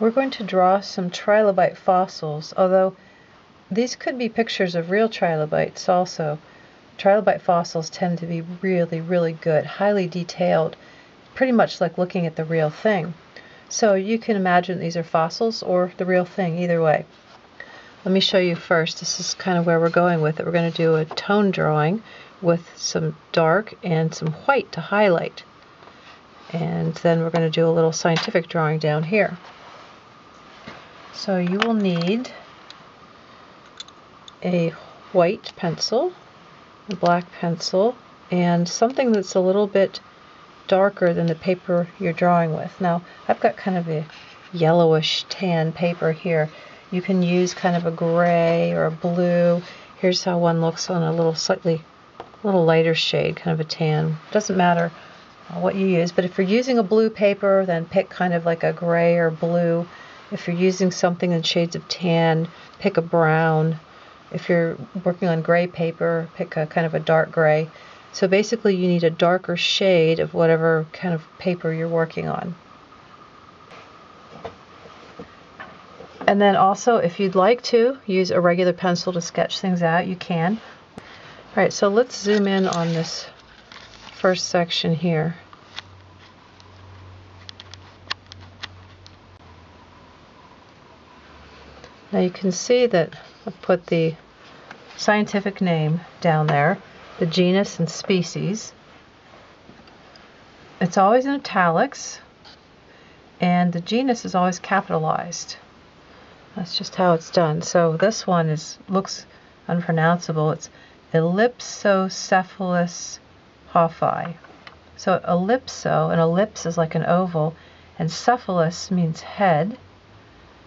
we're going to draw some trilobite fossils, although these could be pictures of real trilobites also. Trilobite fossils tend to be really, really good, highly detailed, pretty much like looking at the real thing. So you can imagine these are fossils or the real thing, either way. Let me show you first. This is kind of where we're going with it. We're going to do a tone drawing with some dark and some white to highlight. And then we're going to do a little scientific drawing down here. So you will need a white pencil, a black pencil, and something that's a little bit darker than the paper you're drawing with. Now, I've got kind of a yellowish tan paper here. You can use kind of a gray or a blue. Here's how one looks on a little slightly a little lighter shade, kind of a tan. Doesn't matter what you use, but if you're using a blue paper, then pick kind of like a gray or blue. If you're using something in shades of tan, pick a brown. If you're working on gray paper, pick a kind of a dark gray. So basically you need a darker shade of whatever kind of paper you're working on. And then also, if you'd like to use a regular pencil to sketch things out, you can. All right, so let's zoom in on this first section here. Now you can see that I've put the scientific name down there, the genus and species. It's always in italics, and the genus is always capitalized. That's just how it's done. So this one is looks unpronounceable. It's Ellipsocephalus hoffi. So ellipso, an ellipse is like an oval, and cephalus means head,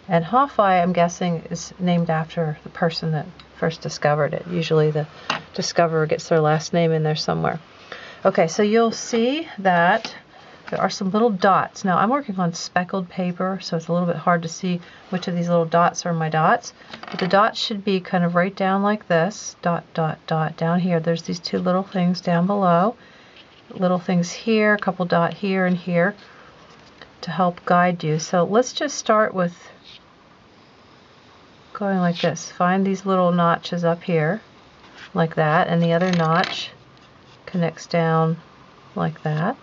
and Hoffi, I'm guessing, is named after the person that first discovered it. Usually the discoverer gets their last name in there somewhere. Okay, so you'll see that there are some little dots. Now I'm working on speckled paper, so it's a little bit hard to see which of these little dots are my dots. But the dots should be kind of right down like this. Dot, dot, dot. Down here, there's these two little things down below. Little things here, a couple dot here and here to help guide you. So let's just start with going like this. Find these little notches up here, like that, and the other notch connects down like that.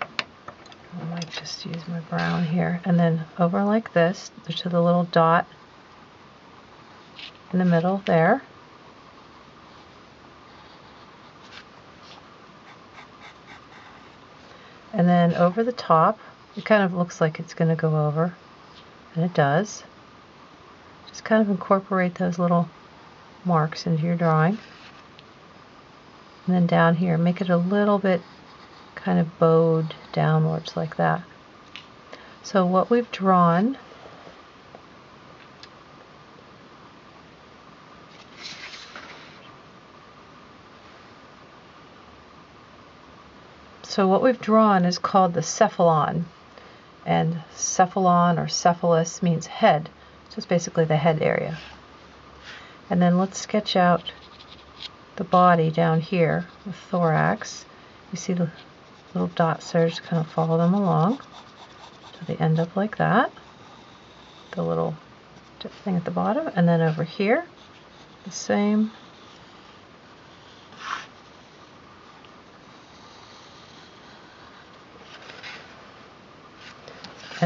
I might just use my brown here, and then over like this to the little dot in the middle there. And then over the top, it kind of looks like it's going to go over and it does. Just kind of incorporate those little marks into your drawing. And then down here, make it a little bit kind of bowed downwards like that. So what we've drawn So what we've drawn is called the cephalon and cephalon or cephalus means head. So it's basically the head area. And then let's sketch out the body down here, the thorax. You see the little dots there, just kind of follow them along. So they end up like that. The little thing at the bottom. And then over here, the same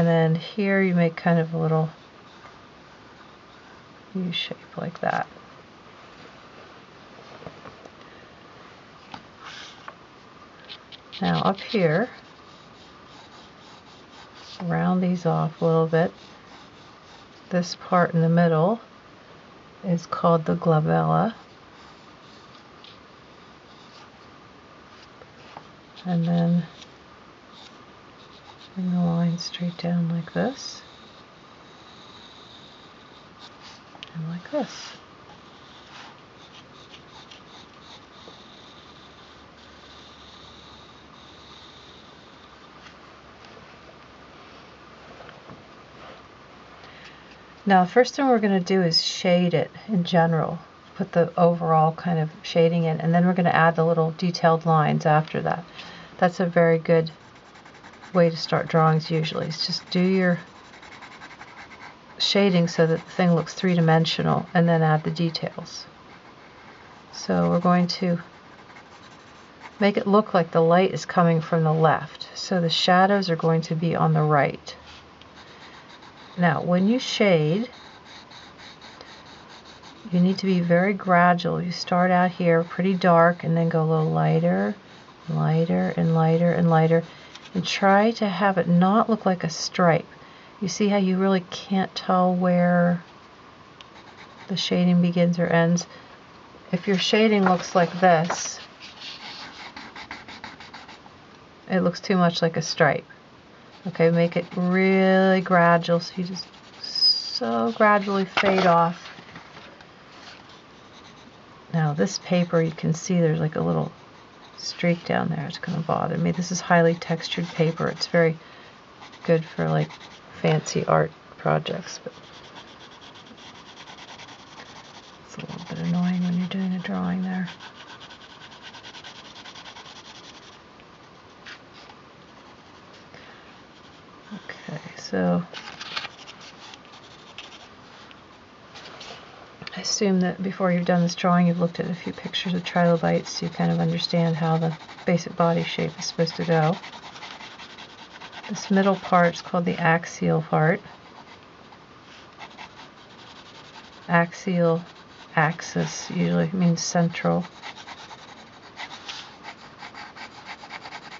And then here you make kind of a little U shape like that. Now up here, round these off a little bit. This part in the middle is called the glabella. And then Bring the line straight down like this. And like this. Now, the first thing we're going to do is shade it in general, put the overall kind of shading in, and then we're going to add the little detailed lines after that. That's a very good way to start drawings usually. Is just do your shading so that the thing looks three-dimensional and then add the details. So we're going to make it look like the light is coming from the left. So the shadows are going to be on the right. Now when you shade, you need to be very gradual. You start out here pretty dark and then go a little lighter, lighter and lighter and lighter and try to have it not look like a stripe. You see how you really can't tell where the shading begins or ends? If your shading looks like this, it looks too much like a stripe. Okay, make it really gradual so you just so gradually fade off. Now this paper you can see there's like a little streak down there. It's going to bother me. This is highly textured paper. It's very good for like fancy art projects, but it's a little bit annoying when you're doing a drawing there. Okay, so I assume that before you've done this drawing you've looked at a few pictures of trilobites so you kind of understand how the basic body shape is supposed to go. This middle part is called the axial part. Axial axis usually means central.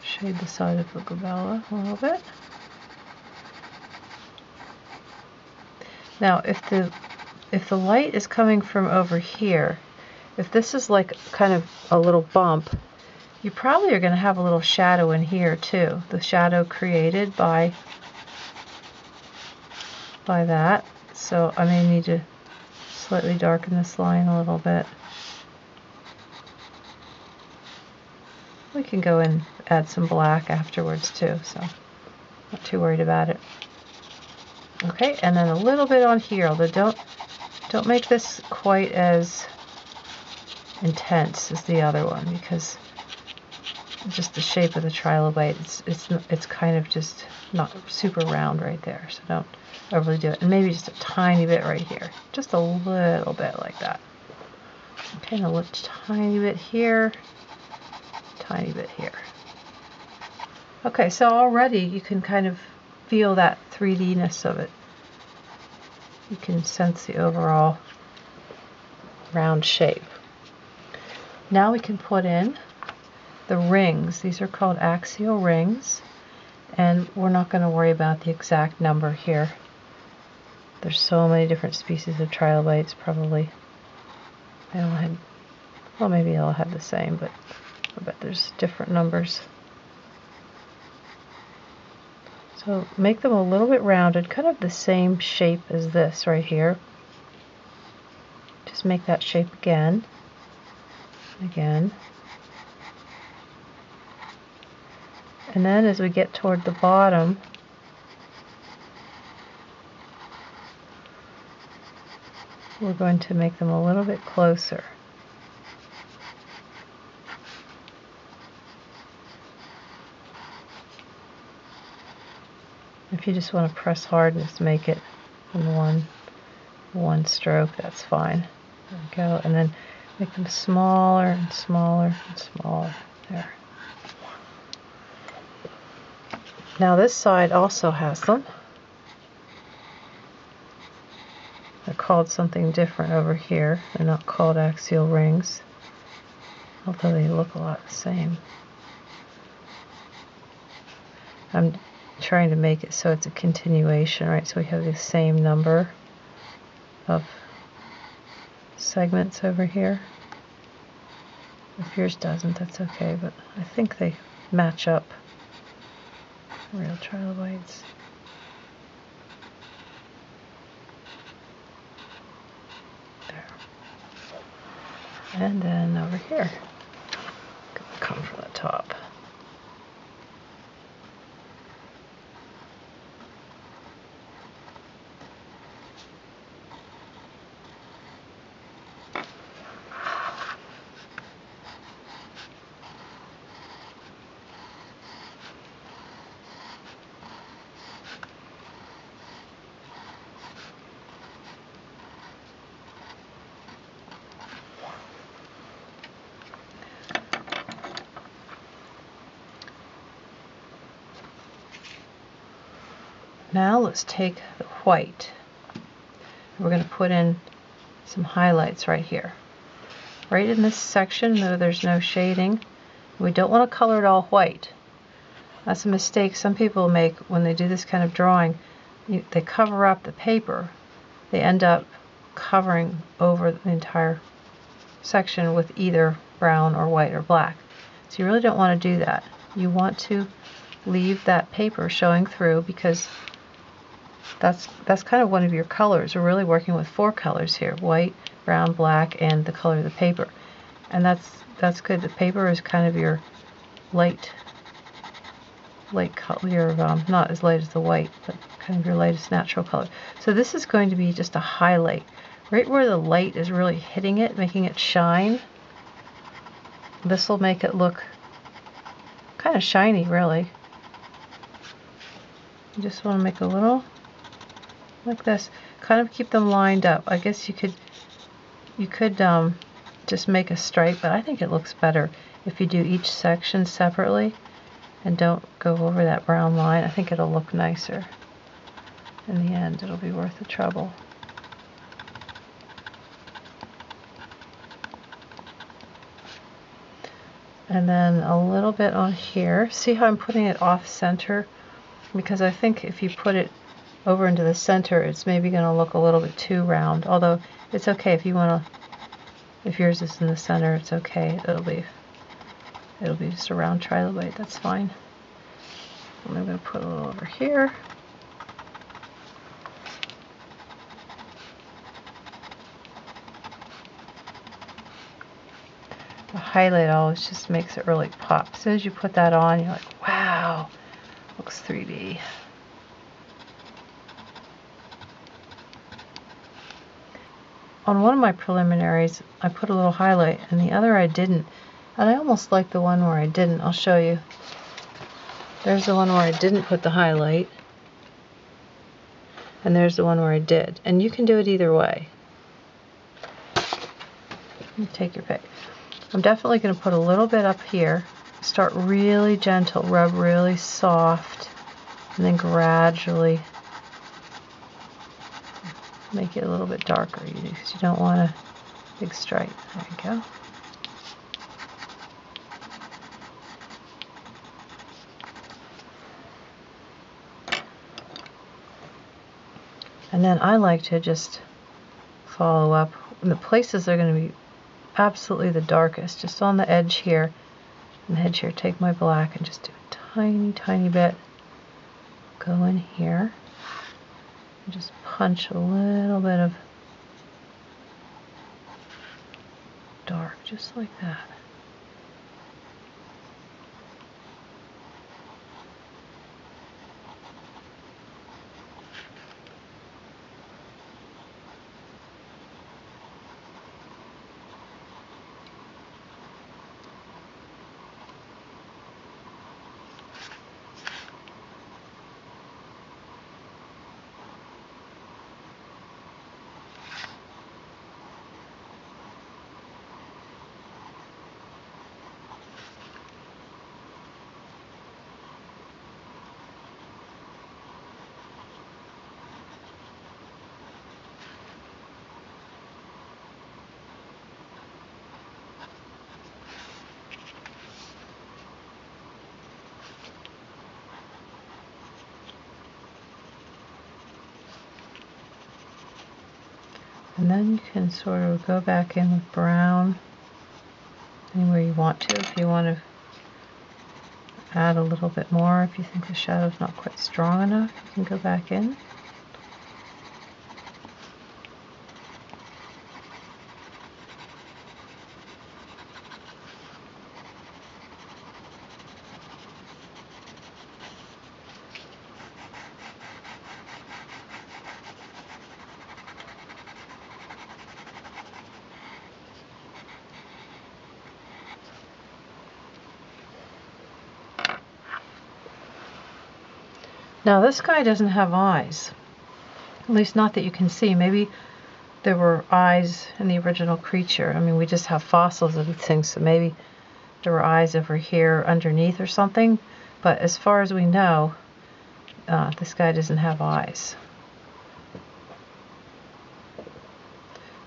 Shade the side of the glabella a little bit. Now if the if the light is coming from over here, if this is like kind of a little bump, you probably are going to have a little shadow in here too. The shadow created by by that. So I may need to slightly darken this line a little bit. We can go and add some black afterwards too, so not too worried about it. Okay, and then a little bit on here, although don't don't make this quite as intense as the other one because just the shape of the trilobite, it's, it's, it's kind of just not super round right there. So don't overly do it. And maybe just a tiny bit right here. Just a little bit like that. Okay, a tiny bit here, tiny bit here. Okay, so already you can kind of feel that 3D-ness of it. You can sense the overall round shape. Now we can put in the rings. These are called axial rings, and we're not going to worry about the exact number here. There's so many different species of trilobites, probably. They all had, well, maybe they'll have the same, but I bet there's different numbers. So make them a little bit rounded, kind of the same shape as this right here. Just make that shape again, again. And then as we get toward the bottom, we're going to make them a little bit closer. You just want to press hard and just make it in one one stroke, that's fine. There we go. And then make them smaller and smaller and smaller. There. Now this side also has them. They're called something different over here. They're not called axial rings, although they look a lot the same. I'm trying to make it so it's a continuation, right? So we have the same number of segments over here. If yours doesn't, that's okay, but I think they match up real trilobites. There. And then over here, come from the top. Now let's take the white. We're going to put in some highlights right here. Right in this section, though there's no shading, we don't want to color it all white. That's a mistake some people make when they do this kind of drawing. You, they cover up the paper. They end up covering over the entire section with either brown or white or black. So you really don't want to do that. You want to leave that paper showing through because that's that's kind of one of your colors. We're really working with four colors here: white, brown, black, and the color of the paper. And that's that's good. The paper is kind of your light light color, your um, not as light as the white, but kind of your lightest natural color. So this is going to be just a highlight, right where the light is really hitting it, making it shine. This will make it look kind of shiny, really. You just want to make a little like this. Kind of keep them lined up. I guess you could you could um, just make a stripe, but I think it looks better if you do each section separately and don't go over that brown line. I think it'll look nicer. In the end, it'll be worth the trouble. And then a little bit on here. See how I'm putting it off center? Because I think if you put it over into the center, it's maybe going to look a little bit too round. Although it's okay if you want to, if yours is in the center, it's okay. It'll be, it'll be just a round trilobite. That's fine. I'm going to put a little over here. The highlight always just makes it really pop. As soon as you put that on, you're like, wow, looks 3D. On one of my preliminaries, I put a little highlight, and the other I didn't. And I almost like the one where I didn't. I'll show you. There's the one where I didn't put the highlight. And there's the one where I did. And you can do it either way. You take your pick. I'm definitely going to put a little bit up here. Start really gentle, rub really soft, and then gradually make it a little bit darker because you don't want a big stripe. There you go. And then I like to just follow up. The places are going to be absolutely the darkest, just on the edge here. And the edge here, take my black and just do a tiny, tiny bit. Go in here. And just punch a little bit of dark, just like that. And then you can sort of go back in with brown anywhere you want to. If you want to add a little bit more, if you think the shadow's not quite strong enough, you can go back in. Now this guy doesn't have eyes. At least not that you can see. Maybe there were eyes in the original creature. I mean, we just have fossils of these things, so maybe there were eyes over here underneath or something. But as far as we know, uh, this guy doesn't have eyes.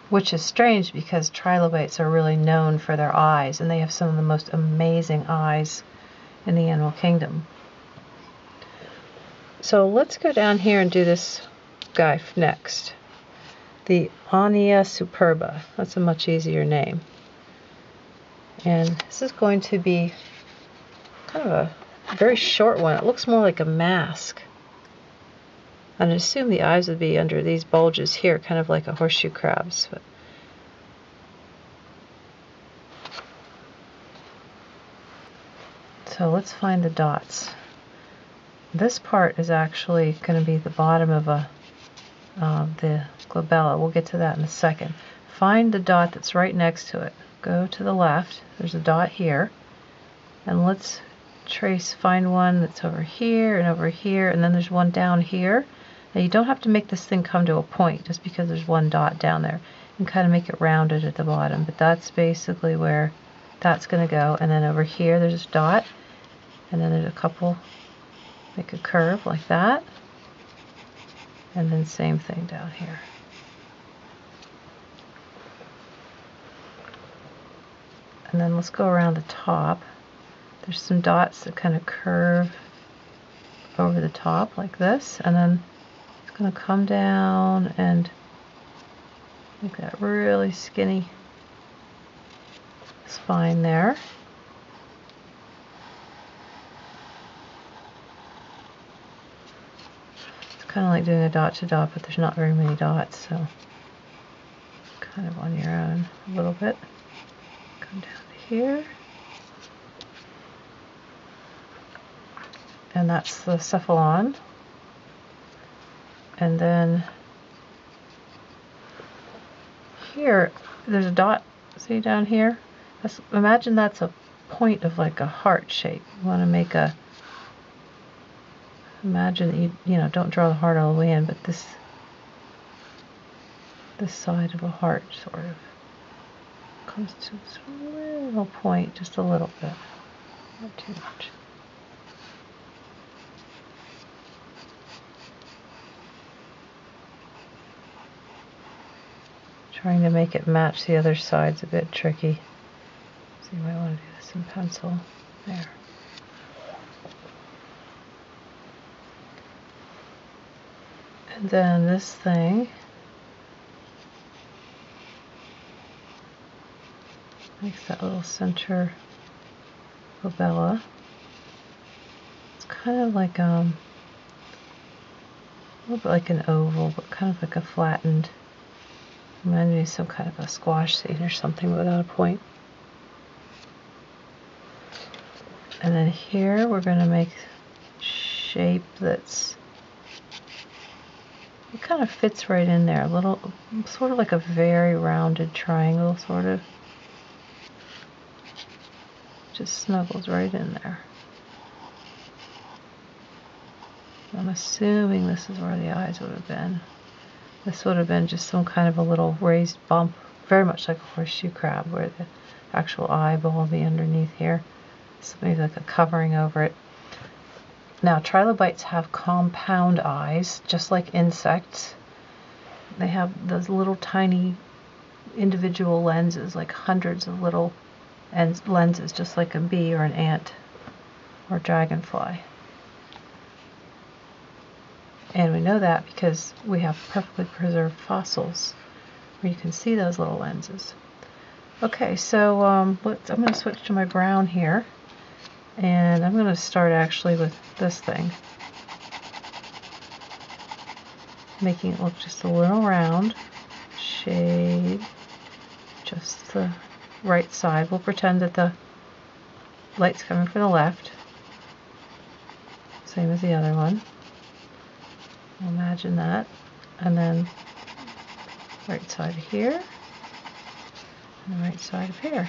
Which is strange because trilobites are really known for their eyes, and they have some of the most amazing eyes in the animal kingdom. So let's go down here and do this guy next. The Onnia superba. That's a much easier name. And this is going to be kind of a very short one. It looks more like a mask. And I assume the eyes would be under these bulges here, kind of like a horseshoe crab's. But so let's find the dots. This part is actually going to be the bottom of a uh, the glabella. We'll get to that in a second. Find the dot that's right next to it. Go to the left. There's a dot here. And let's trace, find one that's over here and over here, and then there's one down here. Now you don't have to make this thing come to a point just because there's one dot down there. Can kind of make it rounded at the bottom, but that's basically where that's going to go. And then over here there's a dot, and then there's a couple, make a curve like that. And then same thing down here. And then let's go around the top. There's some dots that kind of curve over the top like this, and then it's going to come down and make that really skinny spine there. Kind of like doing a dot to dot, but there's not very many dots, so kind of on your own a little bit. Come down to here. And that's the cephalon and then here there's a dot see down here that's, imagine that's a point of like a heart shape you want to make a imagine you you know don't draw the heart all the way in but this this side of a heart sort of comes to this little point just a little bit not too much Trying to make it match the other side's a bit tricky. So you might want to do this in pencil. There. And then this thing makes that little center glabella. It's kind of like um, a little bit like an oval, but kind of like a flattened Reminds me some kind of a squash seed or something without a point. And then here we're going to make shape that's it kind of fits right in there a little sort of like a very rounded triangle sort of just snuggles right in there I'm assuming this is where the eyes would have been this would have been just some kind of a little raised bump, very much like a horseshoe crab, where the actual eyeball will be underneath here. So maybe like a covering over it. Now, trilobites have compound eyes, just like insects. They have those little tiny individual lenses, like hundreds of little lenses, just like a bee or an ant or dragonfly. And we know that because we have perfectly preserved fossils where you can see those little lenses. Okay, so um, I'm going to switch to my brown here. And I'm going to start actually with this thing. Making it look just a little round. Shade just the right side. We'll pretend that the light's coming from the left. Same as the other one. Imagine that. And then right side of here and the right side of here.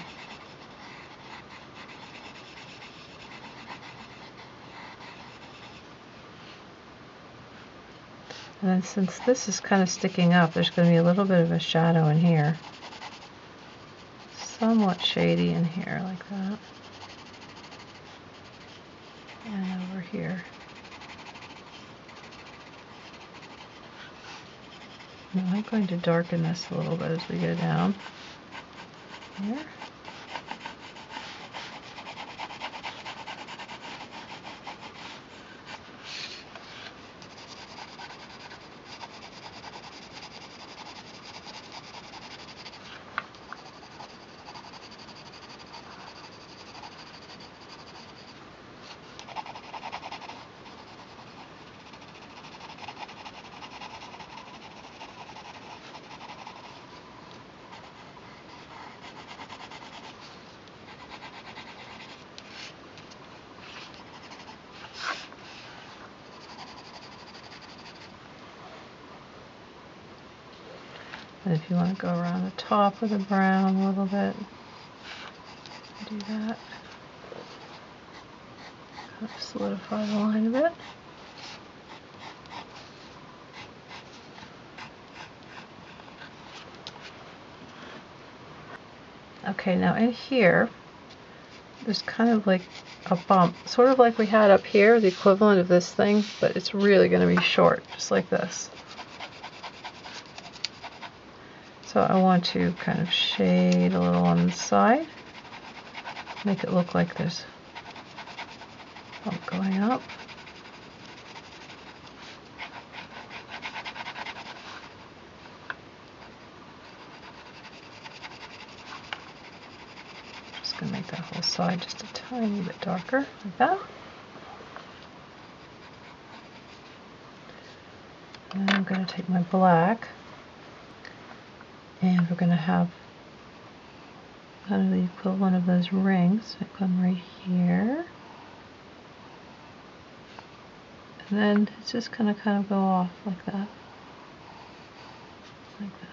And then since this is kind of sticking up, there's going to be a little bit of a shadow in here. Somewhat shady in here like that. And over here. Now I'm going to darken this a little bit as we go down. Here. You want to go around the top of the brown a little bit, do that. Kind of solidify the line a bit. Okay, now in here, there's kind of like a bump, sort of like we had up here, the equivalent of this thing, but it's really going to be short, just like this. So I want to kind of shade a little on the side, make it look like there's bump going up. Just to make that whole side just a tiny bit darker, like that. And I'm going to take my black and we're going to have of the equivalent of those rings that come right here. And then it's just going to kind of go off like that. Like that.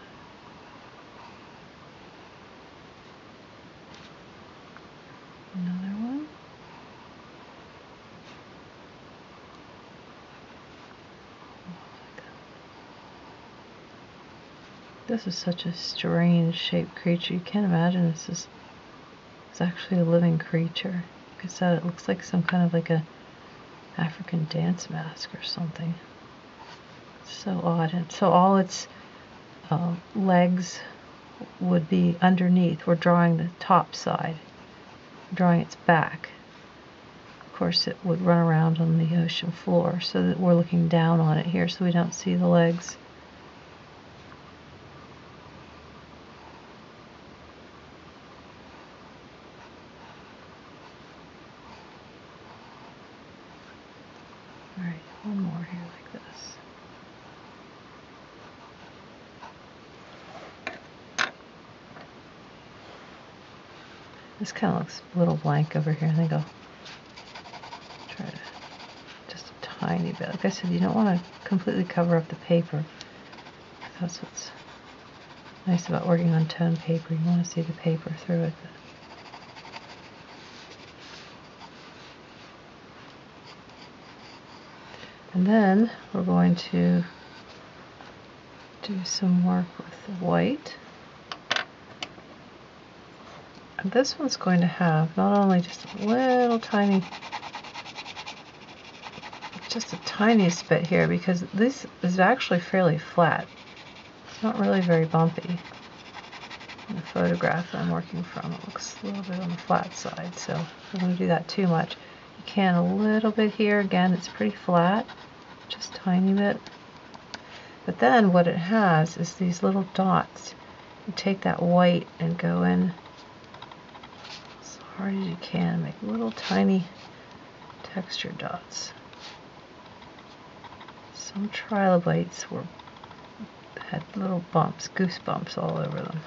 Another one. This is such a strange shaped creature. You can't imagine this is it's actually a living creature. Like I said, it looks like some kind of like a African dance mask or something. It's so odd. And so all its uh, legs would be underneath. We're drawing the top side, drawing its back. Of course, it would run around on the ocean floor so that we're looking down on it here so we don't see the legs. Alright, one more here like this. This kind of looks a little blank over here. I think I'll try to just a tiny bit. Like I said, you don't want to completely cover up the paper. That's what's nice about working on toned paper. You want to see the paper through it. And then we're going to do some work with the white. And this one's going to have not only just a little tiny, just a tiniest bit here because this is actually fairly flat. It's not really very bumpy. In the photograph that I'm working from, it looks a little bit on the flat side, so I don't want to do that too much. You can a little bit here. Again, it's pretty flat just tiny bit. But then what it has is these little dots. You take that white and go in hard as you can, make little tiny texture dots. Some trilobites were had little bumps, goosebumps all over them.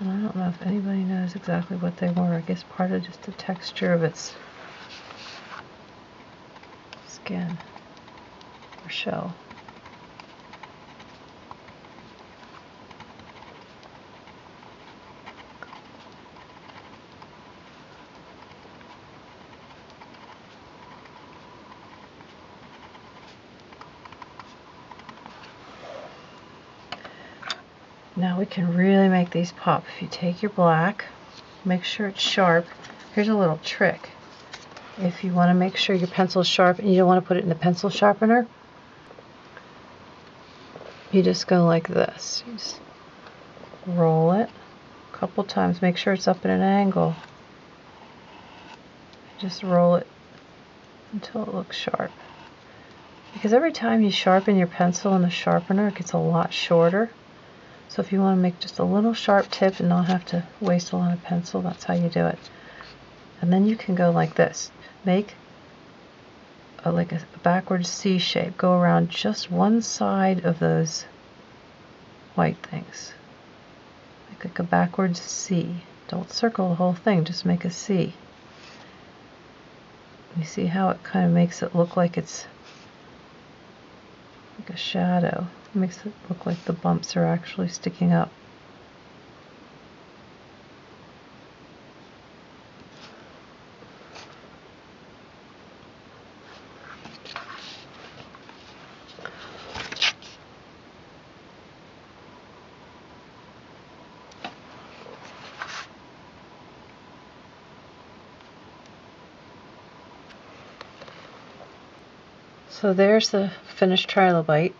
And I don't know if anybody knows exactly what they were. I guess part of just the texture of its skin or shell. Now we can really make these pop. If you take your black make sure it's sharp. Here's a little trick. If you want to make sure your pencil is sharp and you don't want to put it in the pencil sharpener, you just go like this. You just roll it a couple times. Make sure it's up at an angle. Just roll it until it looks sharp. Because every time you sharpen your pencil in the sharpener, it gets a lot shorter. So if you want to make just a little sharp tip and not have to waste a lot of pencil, that's how you do it. And then you can go like this. Make a, like a backwards C shape. Go around just one side of those white things. Make like a backwards C. Don't circle the whole thing, just make a C. You see how it kind of makes it look like it's like a shadow. It makes it look like the bumps are actually sticking up. So there's the finished trilobite.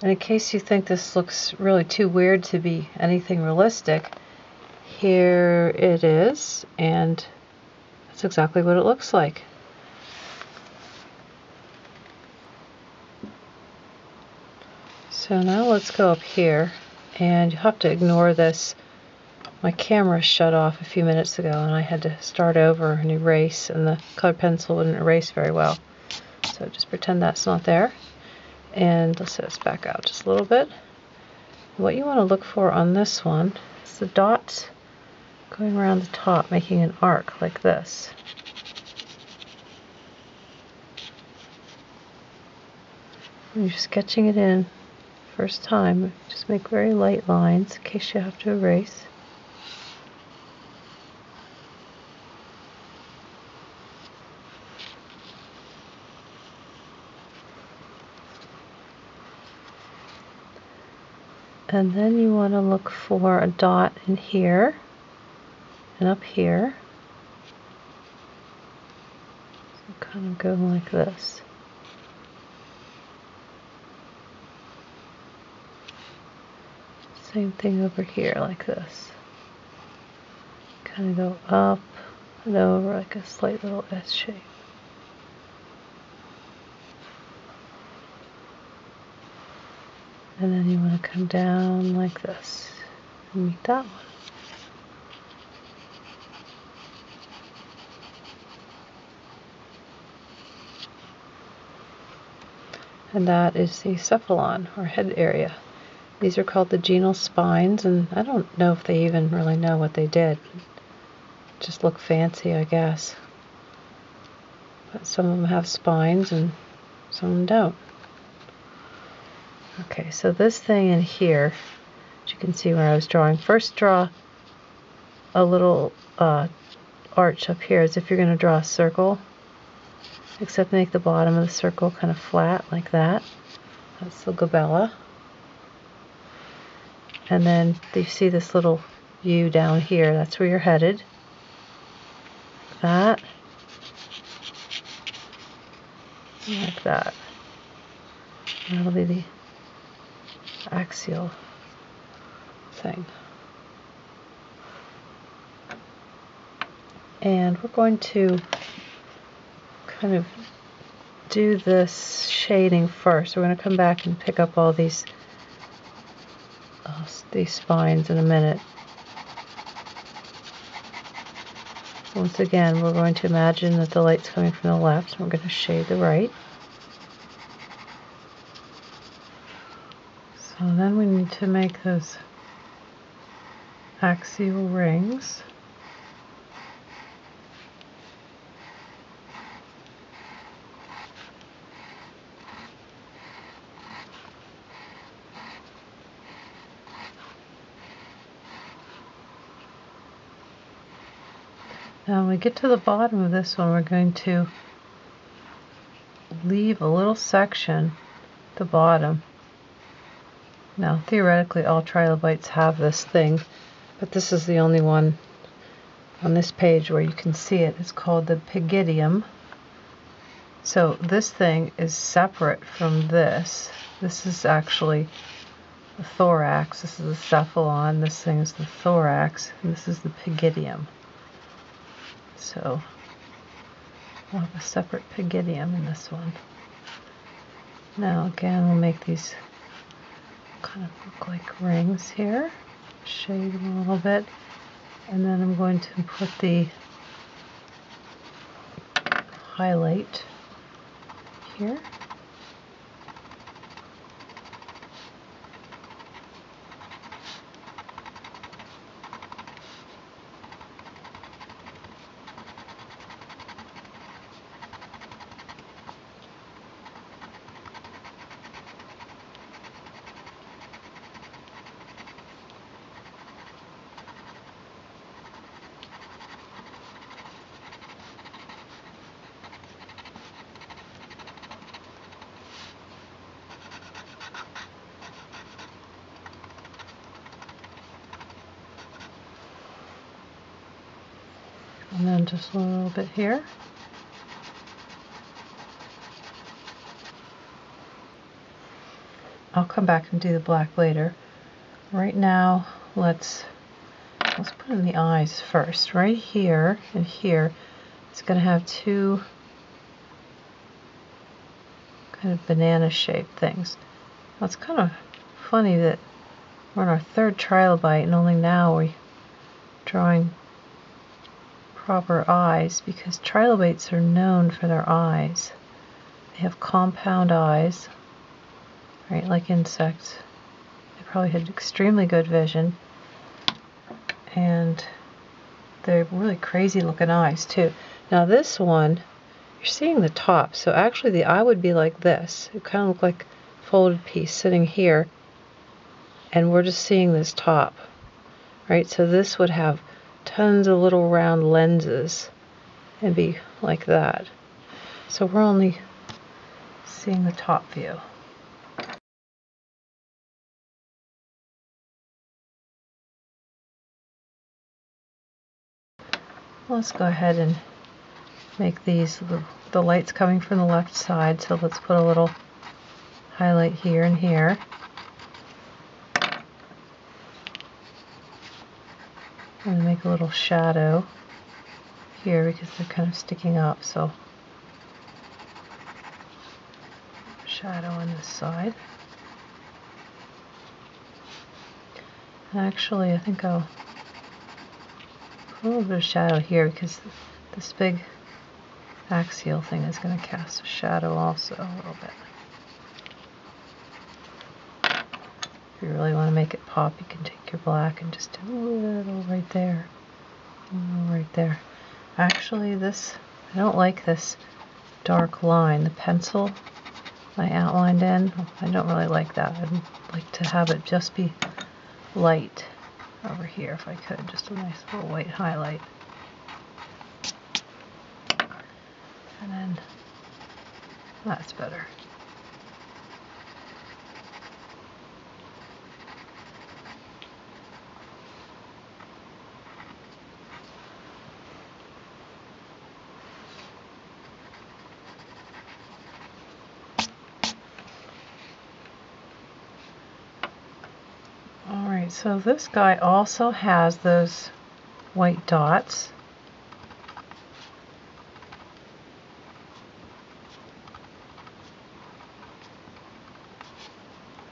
And in case you think this looks really too weird to be anything realistic, here it is, and that's exactly what it looks like. So now let's go up here, and you have to ignore this. My camera shut off a few minutes ago, and I had to start over and erase, and the colored pencil wouldn't erase very well. So just pretend that's not there. And let's set this back out just a little bit. What you want to look for on this one is the dots going around the top, making an arc like this. When you're sketching it in first time, just make very light lines in case you have to erase. And then you want to look for a dot in here and up here. So kind of go like this. Same thing over here like this. Kind of go up and over like a slight little S shape and then you want to come down like this and meet that one. And that is the cephalon, or head area. These are called the genal spines, and I don't know if they even really know what they did. Just look fancy, I guess. But some of them have spines and some of them don't. Okay, so this thing in here, as you can see where I was drawing, first draw a little uh, arch up here as if you're going to draw a circle, except make the bottom of the circle kind of flat like that. That's the glabella. And then you see this little U down here, that's where you're headed. That. Like that. That'll be the axial thing. And we're going to kind of do this shading first. We're going to come back and pick up all these uh, these spines in a minute. Once again, we're going to imagine that the light's coming from the left. We're going to shade the right. So need to make those axial rings. Now when we get to the bottom of this one, we're going to leave a little section at the bottom now, theoretically, all trilobites have this thing, but this is the only one on this page where you can see it. It's called the pygidium. So this thing is separate from this. This is actually the thorax. This is the cephalon. This thing is the thorax. And this is the pygidium. So we'll have a separate pygidium in this one. Now again, we'll make these kind of look like rings here. Shade them a little bit. And then I'm going to put the highlight here. and then just a little bit here. I'll come back and do the black later. Right now, let's let's put in the eyes first. Right here and here, it's going to have two kind of banana shaped things. Now it's kind of funny that we're on our third trilobite and only now we're drawing proper eyes because trilobites are known for their eyes. They have compound eyes, right, like insects. They probably had extremely good vision and they're really crazy looking eyes too. Now this one, you're seeing the top, so actually the eye would be like this. It kind of look like a folded piece sitting here and we're just seeing this top, right? So this would have tons of little round lenses and be like that. So we're only seeing the top view. Let's go ahead and make these the, the lights coming from the left side. So let's put a little highlight here and here. To make a little shadow here because they're kind of sticking up, so shadow on this side. Actually, I think I'll put a little bit of shadow here because this big axial thing is going to cast a shadow also a little bit. If you really want to make it pop, you can take your black and just do a little right there. right there. Actually, this, I don't like this dark line. The pencil I outlined in, I don't really like that. I'd like to have it just be light over here if I could. Just a nice little white highlight. And then that's better. So this guy also has those white dots.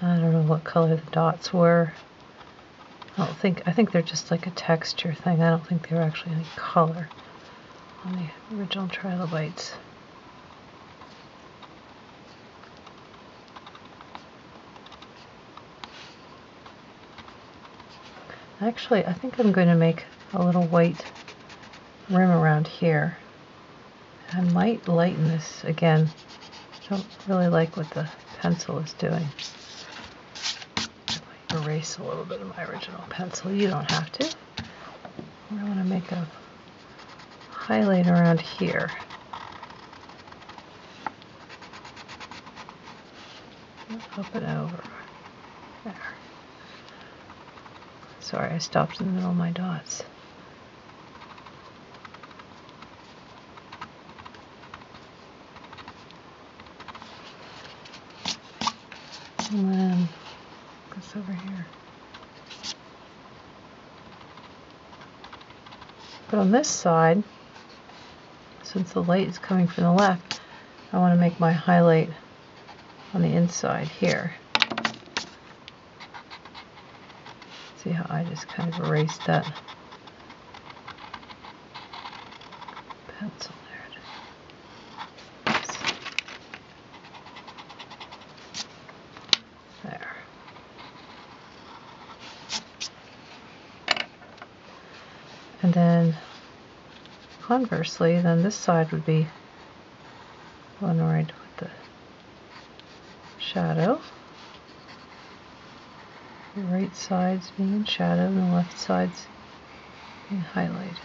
I don't know what color the dots were. I don't think, I think they're just like a texture thing. I don't think they're actually any color on the original trilobites. Actually, I think I'm going to make a little white rim around here. I might lighten this again. I don't really like what the pencil is doing. Erase a little bit of my original pencil. You don't have to. I want to make a highlight around here. Up and over. Sorry, I stopped in the middle of my dots. And then this over here. But on this side, since the light is coming from the left, I want to make my highlight on the inside here. Just kind of erased that pencil there. There. And then conversely, then this side would be one right with the shadow. The right side's being in shadow and the left side's being highlighted.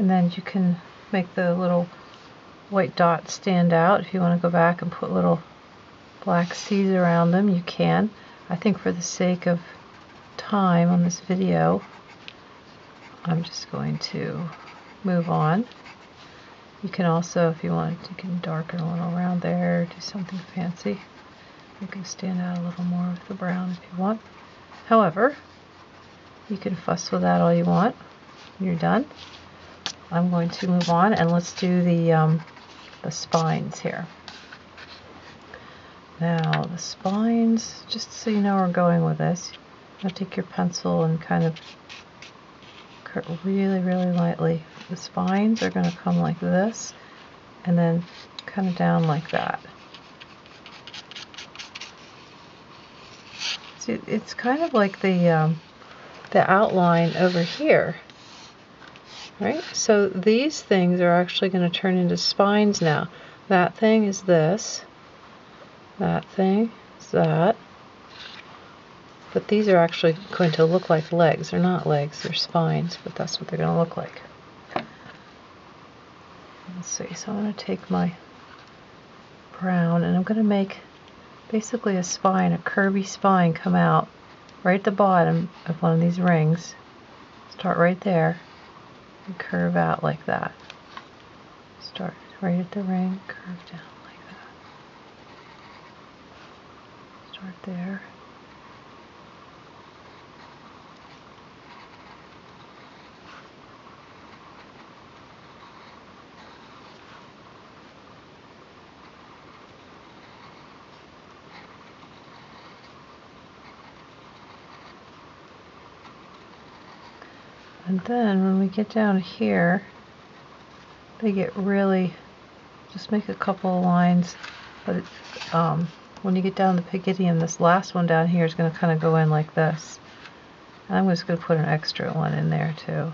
and then you can make the little white dots stand out. If you want to go back and put little black C's around them you can. I think for the sake of time on this video I'm just going to move on. You can also if you want you can darken a little around there do something fancy. You can stand out a little more with the brown if you want. However you can fuss with that all you want. You're done I'm going to move on and let's do the, um, the spines here. Now the spines, just so you know where I'm going with this, you take your pencil and kind of cut really, really lightly. The spines are going to come like this and then kind of down like that. See, it's kind of like the, um, the outline over here right? So these things are actually going to turn into spines now. That thing is this. That thing is that. But these are actually going to look like legs. They're not legs, they're spines, but that's what they're going to look like. Let's see, so I'm going to take my brown and I'm going to make basically a spine, a curvy spine come out right at the bottom of one of these rings. Start right there and curve out like that. Start right at the ring, curve down like that. Start there. And then when we get down here, they get really, just make a couple of lines, but um, when you get down the pygidium, this last one down here is going to kind of go in like this. And I'm just going to put an extra one in there too.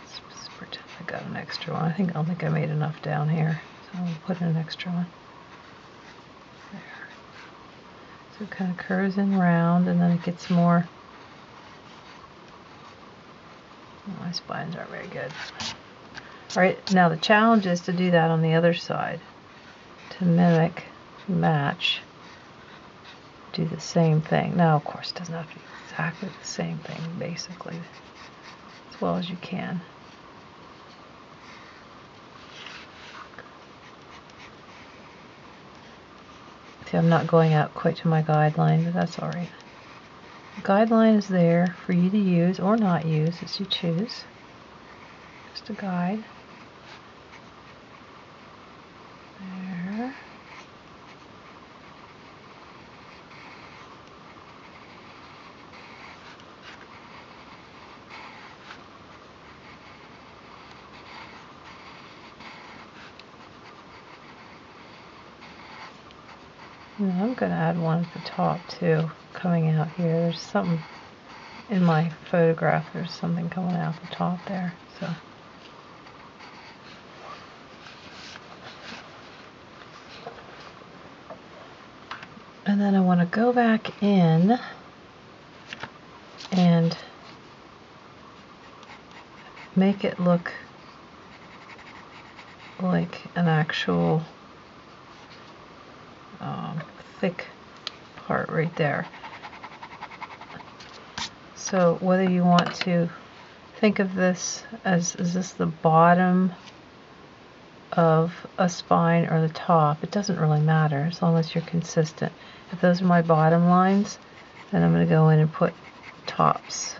Let's just pretend I got an extra one. I think I don't think I made enough down here, so I'll put in an extra one. There. So it kind of curves in round, and then it gets more My spines aren't very good. Alright, now the challenge is to do that on the other side. To mimic, match, do the same thing. Now, of course, it doesn't have to be exactly the same thing, basically, as well as you can. See, I'm not going out quite to my guideline, but that's alright. Guideline is there for you to use or not use as you choose. Just a guide. There. And I'm going to add one at the top too coming out here. There's something in my photograph. There's something coming out the top there. So. And then I want to go back in and make it look like an actual um, thick part right there. So whether you want to think of this as is this the bottom of a spine or the top, it doesn't really matter as long as you're consistent. If those are my bottom lines, then I'm going to go in and put tops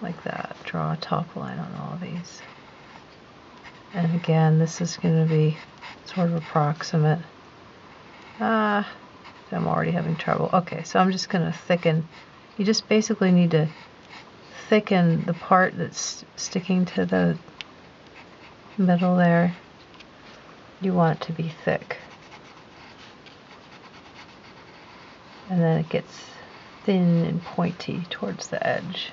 like that. Draw a top line on all these. And again, this is going to be sort of approximate. Ah, I'm already having trouble. Okay, so I'm just going to thicken. You just basically need to thicken the part that's sticking to the middle there. You want it to be thick. And then it gets thin and pointy towards the edge.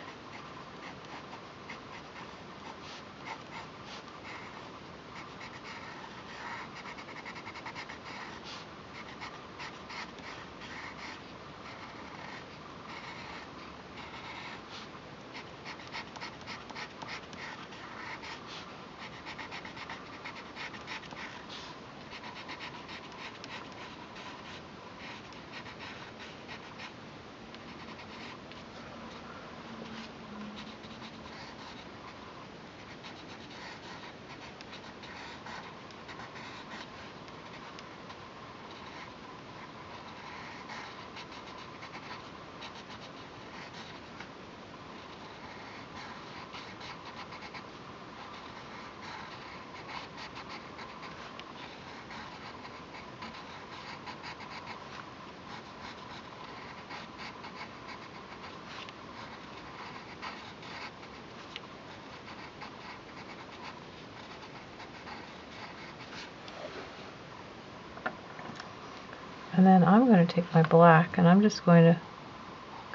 And then I'm going to take my black and I'm just going to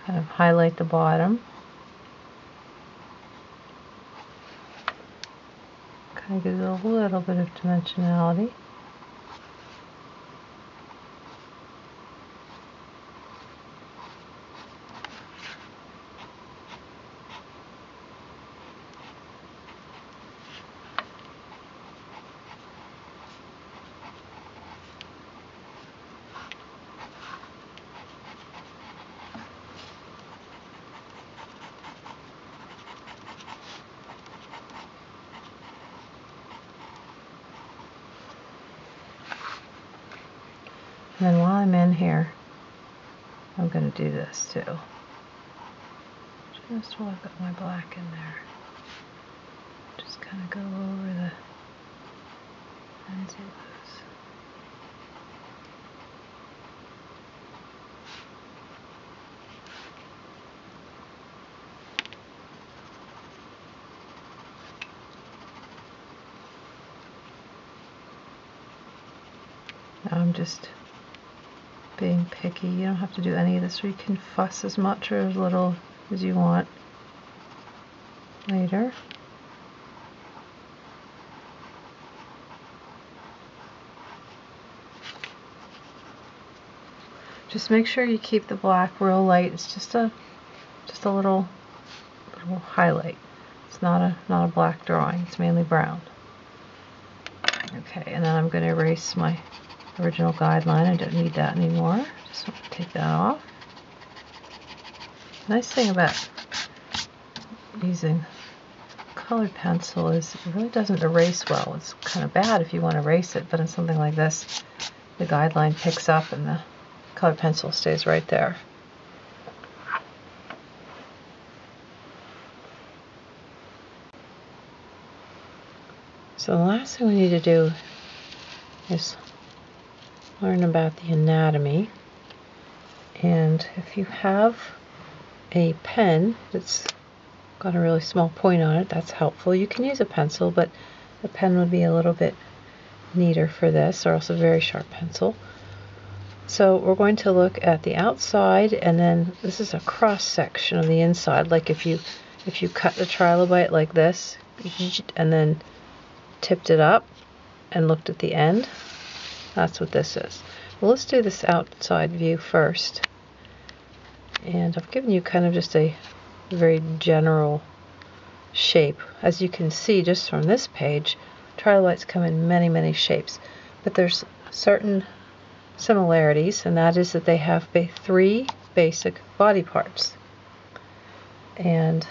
kind of highlight the bottom. Kind of gives it a little bit of dimensionality. And then while I'm in here, I'm going to do this too. Just I've got my black in there. Just kind of go over the ends of those. Now I'm just being picky. You don't have to do any of this, or you can fuss as much or as little as you want later. Just make sure you keep the black real light. It's just a just a little little highlight. It's not a not a black drawing. It's mainly brown. Okay, and then I'm going to erase my original guideline. I don't need that anymore. Just want to take that off. Nice thing about using colored pencil is it really doesn't erase well. It's kind of bad if you want to erase it, but in something like this, the guideline picks up and the colored pencil stays right there. So the last thing we need to do is learn about the anatomy. And if you have a pen that's got a really small point on it, that's helpful. You can use a pencil, but a pen would be a little bit neater for this, or else a very sharp pencil. So we're going to look at the outside, and then this is a cross section of the inside. Like if you if you cut the trilobite like this, and then tipped it up and looked at the end, that's what this is. Well, let's do this outside view first. And I've given you kind of just a very general shape. As you can see just from this page, trilobites come in many, many shapes. But there's certain similarities, and that is that they have three basic body parts. And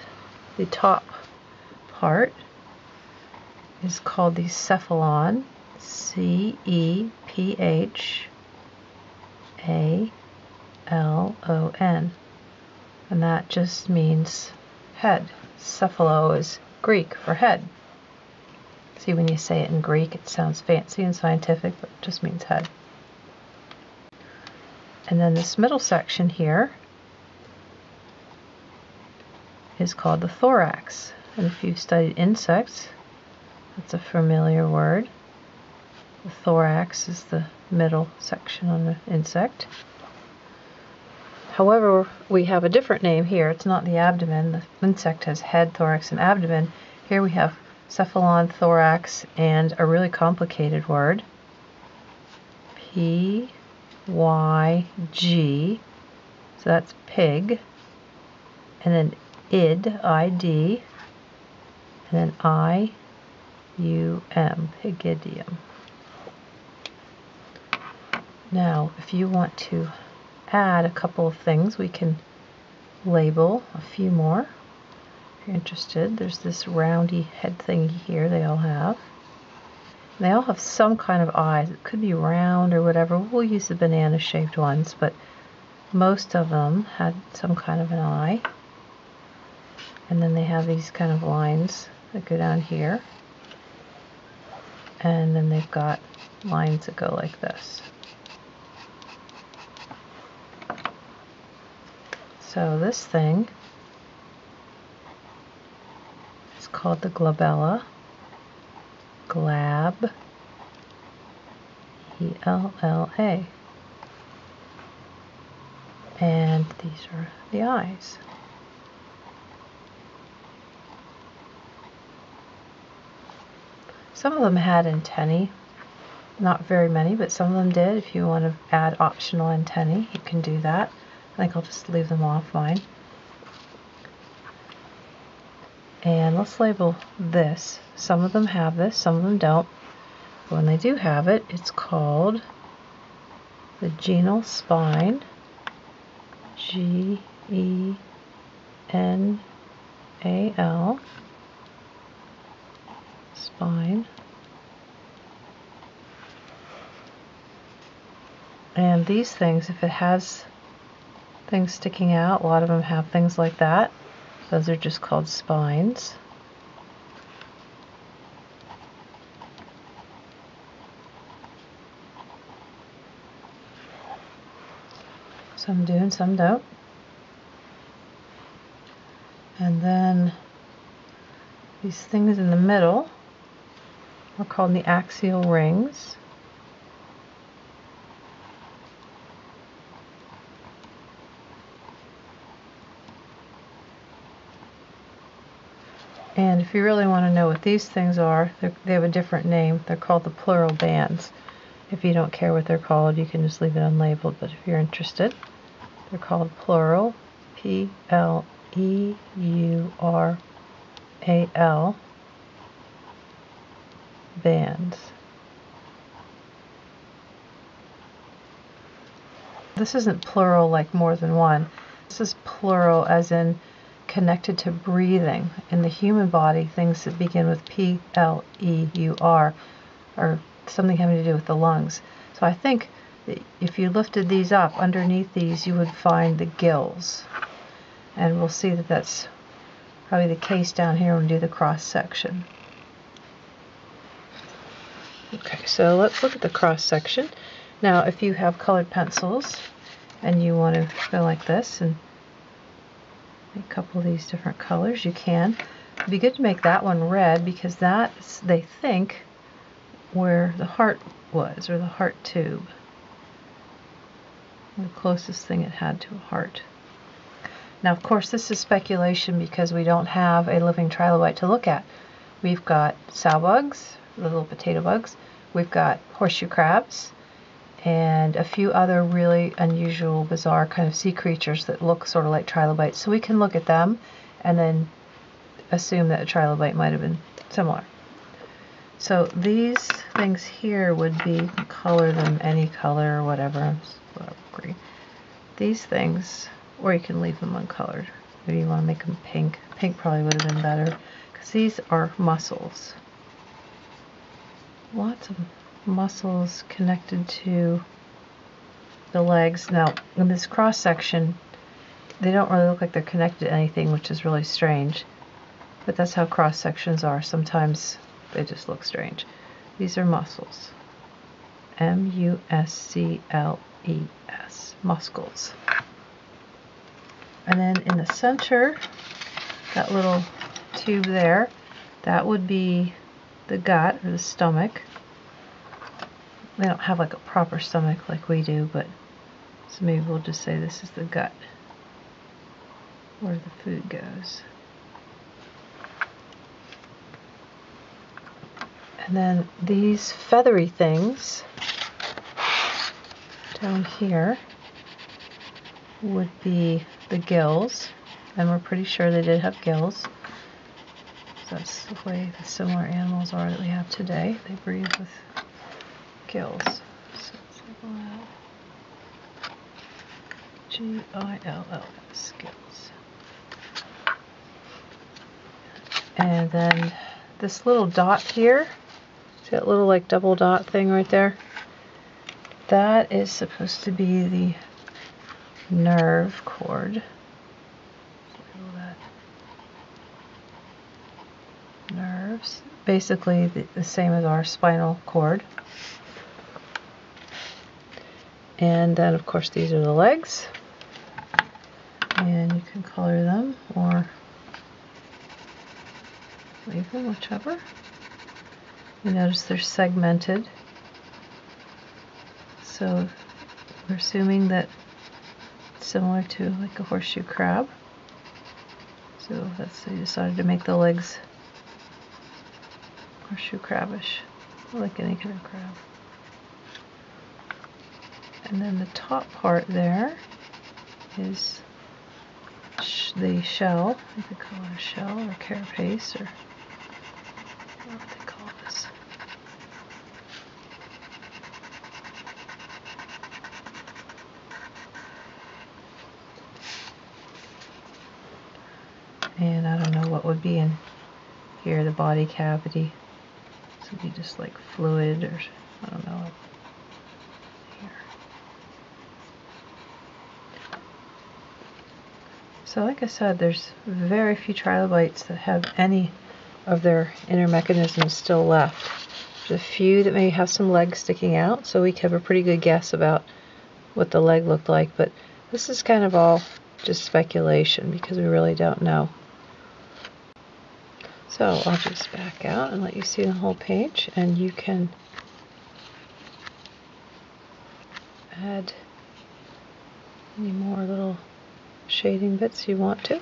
the top part is called the cephalon, C E P H A L O N. And that just means head. Cephalo is Greek for head. See, when you say it in Greek, it sounds fancy and scientific, but it just means head. And then this middle section here is called the thorax. And if you've studied insects, that's a familiar word. The thorax is the middle section on the insect. However, we have a different name here. It's not the abdomen. The insect has head, thorax, and abdomen. Here we have cephalon, thorax, and a really complicated word. P Y G. So that's pig. And then id, I D. And then I U M, pygidium. Now, if you want to add a couple of things. We can label a few more if you're interested. There's this roundy head thingy here they all have. they all have some kind of eyes. It could be round or whatever. We'll use the banana shaped ones, but most of them had some kind of an eye. And then they have these kind of lines that go down here. And then they've got lines that go like this. So this thing is called the glabella. Glab. E-L-L-A. And these are the eyes. Some of them had antennae, not very many, but some of them did. If you want to add optional antennae, you can do that. Think I'll just leave them off fine. And let's label this. Some of them have this, some of them don't. But when they do have it, it's called the genal spine. G E N A L. Spine. And these things, if it has things sticking out. A lot of them have things like that. Those are just called spines. Some do and some don't. And then these things in the middle are called the axial rings. And if you really want to know what these things are, they have a different name. They're called the pleural bands. If you don't care what they're called, you can just leave it unlabeled. But if you're interested, they're called pleural, P L E U R A L bands. This isn't plural like more than one. This is pleural as in connected to breathing. In the human body, things that begin with P L E U R are something having to do with the lungs. So I think if you lifted these up underneath these, you would find the gills. And we'll see that that's probably the case down here when we do the cross section. Okay, so let's look at the cross section. Now, if you have colored pencils and you want to go like this and a couple of these different colors. You can. It'd be good to make that one red because that's, they think, where the heart was, or the heart tube. The closest thing it had to a heart. Now, of course, this is speculation because we don't have a living trilobite to look at. We've got sow bugs, little potato bugs. We've got horseshoe crabs and a few other really unusual, bizarre kind of sea creatures that look sort of like trilobites. So we can look at them and then assume that a trilobite might have been similar. So these things here would be color them any color or whatever. Green. These things, or you can leave them uncolored. Maybe you want to make them pink. Pink probably would have been better because these are muscles. Lots of muscles connected to the legs. Now, in this cross section, they don't really look like they're connected to anything, which is really strange. But that's how cross sections are. Sometimes they just look strange. These are muscles. M U S C L E S. Muscles. And then in the center, that little tube there, that would be the gut or the stomach. They don't have like a proper stomach like we do, but so maybe we'll just say this is the gut where the food goes. And then these feathery things down here would be the gills, and we're pretty sure they did have gills. So that's the way the similar animals are that we have today. They breathe with gills. So G-I-L-L-S, gills. And then this little dot here, see that little like double dot thing right there? That is supposed to be the nerve cord. Nerves, basically the, the same as our spinal cord. And then of course these are the legs. And you can color them or leave them, whichever. You notice they're segmented. So we're assuming that similar to like a horseshoe crab. So that's they decided to make the legs horseshoe crabish, like any kind of crab. And then the top part there is sh the shell. You could call it a shell or carapace or what they call this. and I don't know what would be in here, the body cavity. This would be just like fluid or I don't know. So like I said, there's very few trilobites that have any of their inner mechanisms still left. There's a few that may have some legs sticking out, so we have a pretty good guess about what the leg looked like, but this is kind of all just speculation because we really don't know. So I'll just back out and let you see the whole page and you can add any more little shading bits you want to.